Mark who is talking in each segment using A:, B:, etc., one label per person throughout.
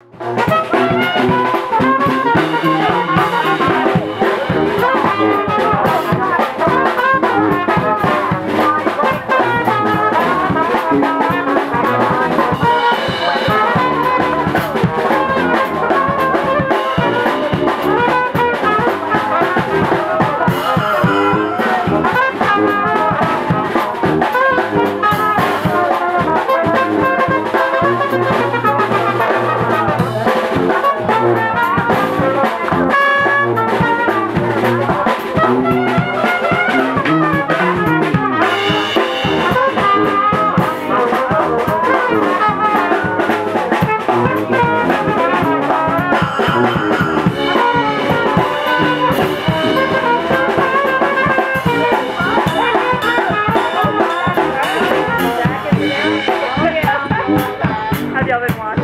A: Have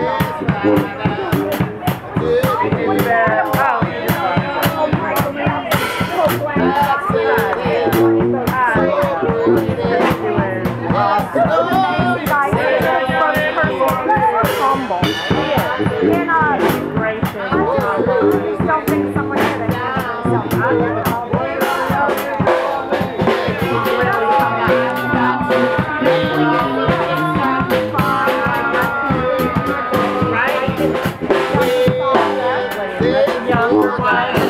A: you. Don't think. 哎，娘子。